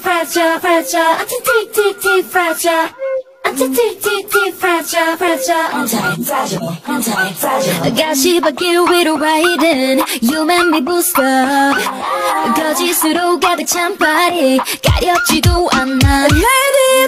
fragile, fragile. I'm too deep, deep, deep, fragile. I'm too deep, deep, deep, fragile, fragile. I'm tight, fragile, I'm tight, fragile. 가시밭길 위로 riding, you make me boost up. 거짓으로 가득 찬 party, 가렵지도 않아. 말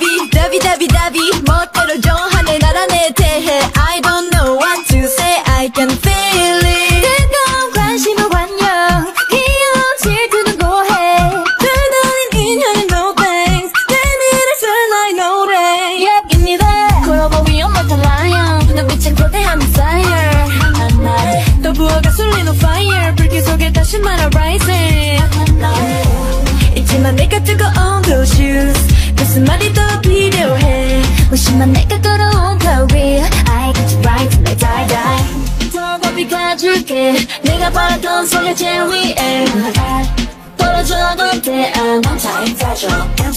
lovey lovey lovey lovey 멋대로 정하네 나라 내 대해 I don't know what to say I can feel it 뜨거운 관심을 환영. 귀여운 질투는 고해. 별다른 인연은 no thanks 내 미래 rain Yeah, give me that. 걸어보면 multi-lion. 눈빛은 거대한 desire. 더 부어가 쏠리는 fire 불길 속에 다시 말아 rising 있지만 내가 뜨거운 those shoes 무슨 말이 더 필요해 무심한 내가 걸어온 거리. I got you right till I die, die. 더 높이 가줄게. 내가 바랐던 소리 제일 위에. 떨어져도 돼. I'm anti-fragile, anti-fragile.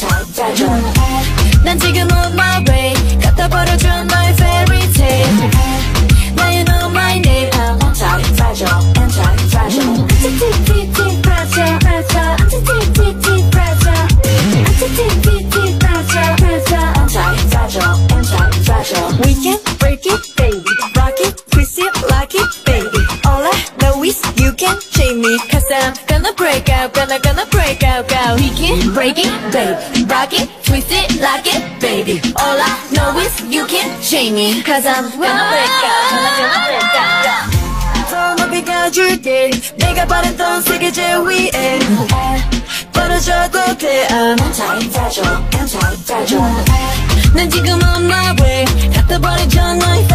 out, gonna, gonna break out, out. We can break it, baby. Rock it, twist it, lock it, baby. All I know is you can shame me. Cause I'm gonna break out, gonna break out. 더 높이 가줄게. 내가 바랬던 세계 제일 위에. 떨어져도 돼, I'm Anti-fragile, anti-fragile. 난 지금 on my way. 갖다 버리죠 너의